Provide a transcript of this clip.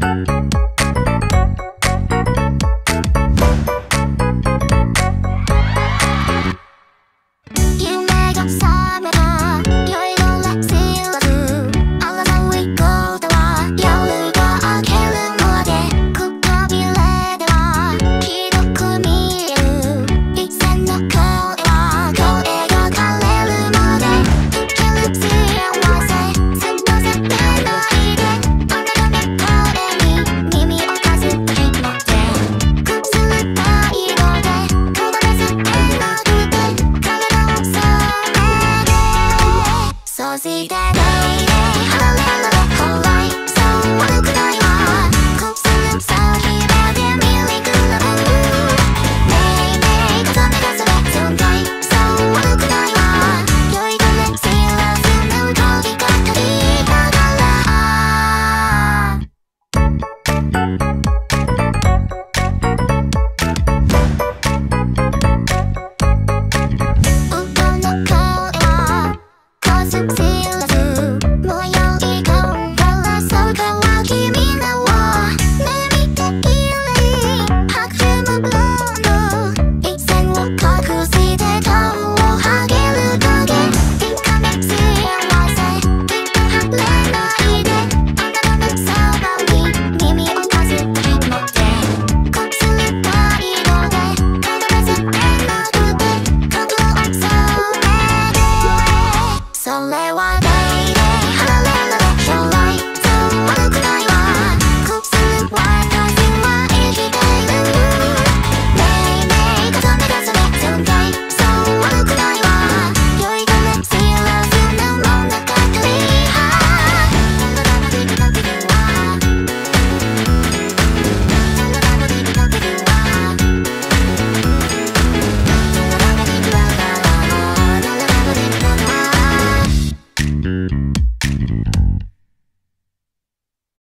Thank down. one. day